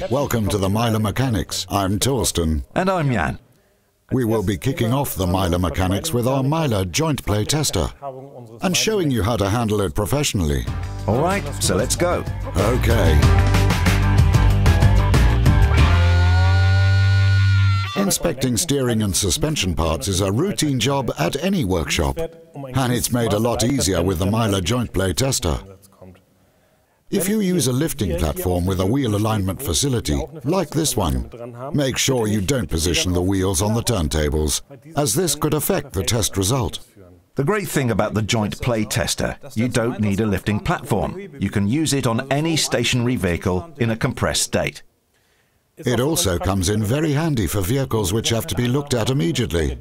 Hi, welcome to the MEYLE Mechanics. I'm Torsten. And I'm Jan. We will be kicking off the MEYLE Mechanics with our MEYLE joint play tester and showing you how to handle it professionally. All right, so let's go. Okay. Inspecting steering and suspension parts is a routine job at any workshop, and it's made a lot easier with the MEYLE joint play tester. If you use a lifting platform with a wheel alignment facility, like this one, make sure you don't position the wheels on the turntables, as this could affect the test result. The great thing about the joint play tester, you don't need a lifting platform. You can use it on any stationary vehicle in a compressed state. It also comes in very handy for vehicles which have to be looked at immediately.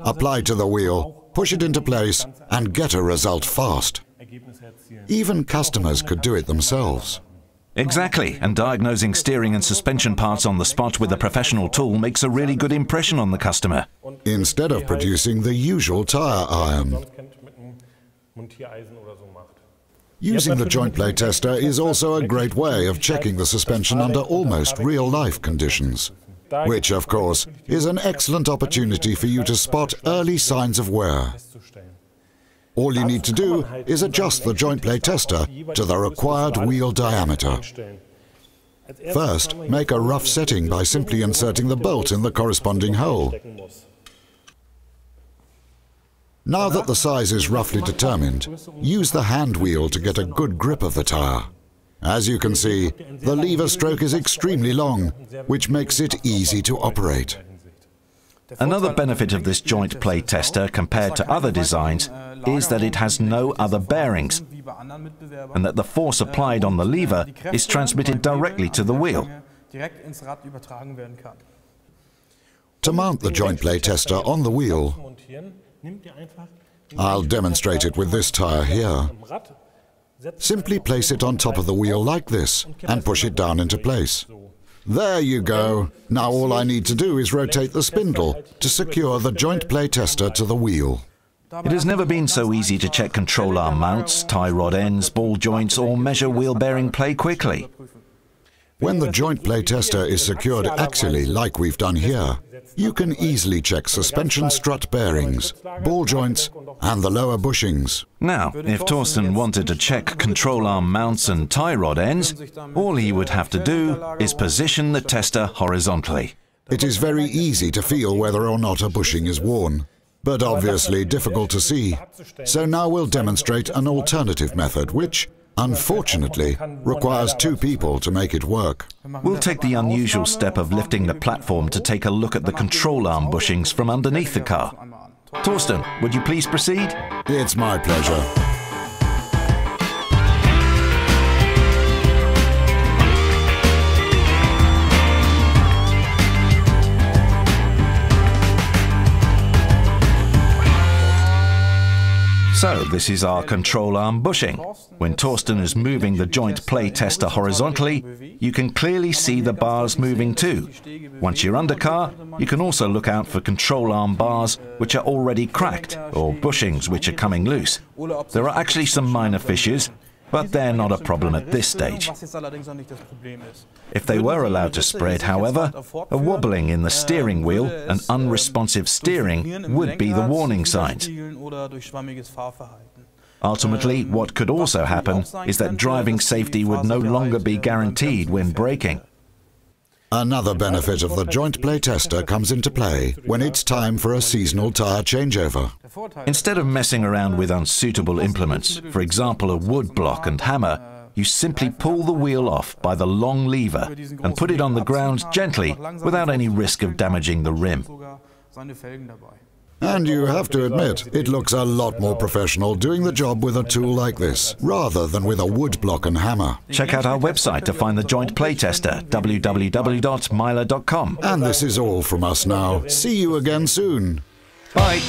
Apply to the wheel, push it into place, and get a result fast. Even customers could do it themselves. Exactly, and diagnosing steering and suspension parts on the spot with a professional tool makes a really good impression on the customer. Instead of producing the usual tire iron. Using the joint play tester is also a great way of checking the suspension under almost real-life conditions, which, of course, is an excellent opportunity for you to spot early signs of wear. All you need to do is adjust the joint play tester to the required wheel diameter. First, make a rough setting by simply inserting the bolt in the corresponding hole. Now that the size is roughly determined, use the hand wheel to get a good grip of the tire. As you can see, the lever stroke is extremely long, which makes it easy to operate. Another benefit of this joint play tester compared to other designs is that it has no other bearings and that the force applied on the lever is transmitted directly to the wheel. To mount the joint play tester on the wheel, I'll demonstrate it with this tire here. Simply place it on top of the wheel like this and push it down into place. There you go. Now all I need to do is rotate the spindle to secure the joint play tester to the wheel. It has never been so easy to check control arm mounts, tie rod ends, ball joints or measure wheel bearing play quickly. When the joint play tester is secured axially like we've done here, you can easily check suspension strut bearings, ball joints and the lower bushings. Now, if Torsten wanted to check control arm mounts and tie rod ends, all he would have to do is position the tester horizontally. It is very easy to feel whether or not a bushing is worn but obviously difficult to see. So now we'll demonstrate an alternative method, which, unfortunately, requires two people to make it work. We'll take the unusual step of lifting the platform to take a look at the control arm bushings from underneath the car. Torsten, would you please proceed? It's my pleasure. So this is our control arm bushing. When Torsten is moving the joint play tester horizontally, you can clearly see the bars moving too. Once you're under car, you can also look out for control arm bars which are already cracked or bushings which are coming loose. There are actually some minor fissures, but they're not a problem at this stage. If they were allowed to spread, however, a wobbling in the steering wheel and unresponsive steering would be the warning signs. Ultimately, what could also happen is that driving safety would no longer be guaranteed when braking. Another benefit of the joint play tester comes into play when it's time for a seasonal tyre changeover. Instead of messing around with unsuitable implements, for example a wood block and hammer, you simply pull the wheel off by the long lever and put it on the ground gently without any risk of damaging the rim. And you have to admit, it looks a lot more professional doing the job with a tool like this, rather than with a wood block and hammer. Check out our website to find the joint play tester, www.meyle.com. And this is all from us now. See you again soon. Bye.